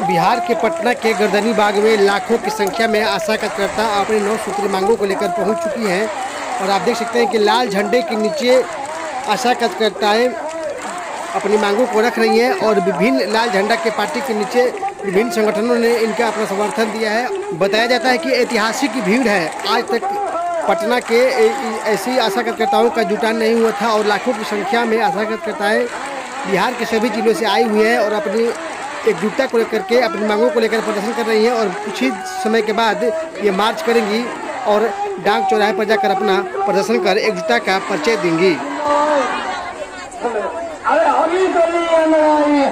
बिहार के पटना के गर्दनी बाग में लाखों की संख्या में आशा कार्यकर्ता अपनी नौ सूत्री मांगों को लेकर पहुँच चुकी हैं और आप देख सकते हैं कि लाल झंडे के नीचे आशा कार्यकर्ताएँ अपनी मांगों को रख रही हैं और विभिन्न लाल झंडा के पार्टी के नीचे विभिन्न संगठनों ने इनका अपना समर्थन दिया है। बताया जाता है कि ऐतिहासिक भीड़ है। आज तक पटना के ऐसी आशा कार्यकर्ताओं का जुटान नहीं हुआ था और लाखों की संख्या में आशा कार्यकर्ताएँ बिहार के सभी जिलों से आई हुई हैं और अपनी एकजुटता को लेकर के अपनी मांगों को लेकर प्रदर्शन कर रही हैं और कुछ ही समय के बाद ये मार्च करेंगी और डाक चौराहे पर जाकर अपना प्रदर्शन कर एकजुटता का परिचय देंगी।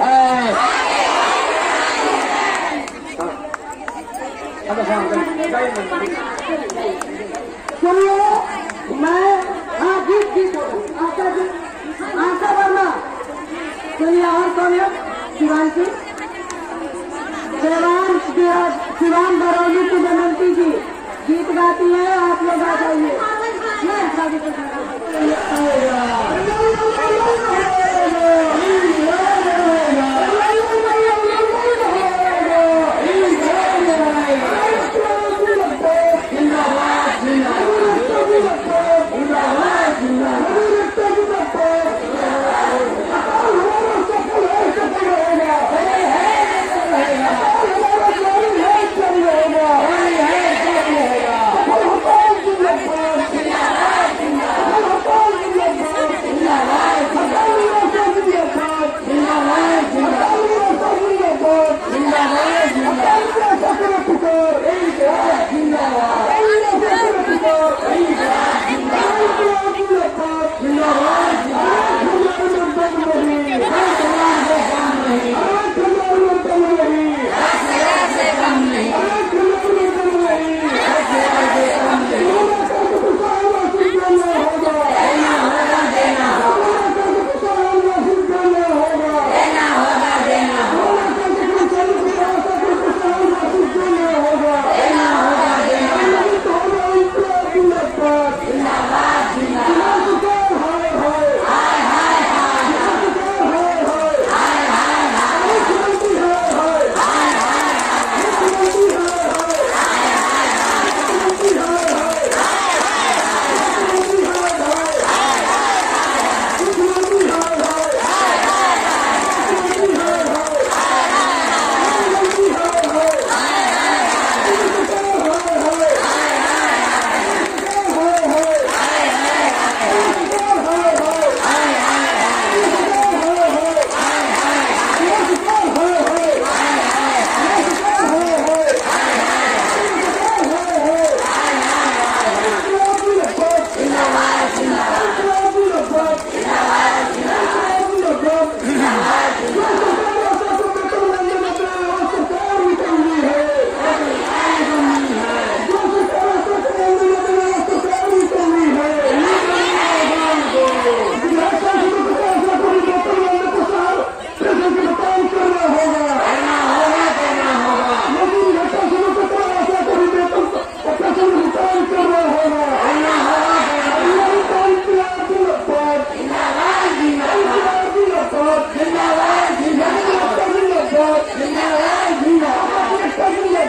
है आशा वर्मा। सुनिए और कौन है? शिवांशी शिवान शिवान बरौली की दमंती जी गीत गाती है आप लोग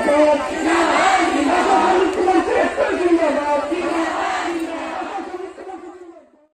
Amém.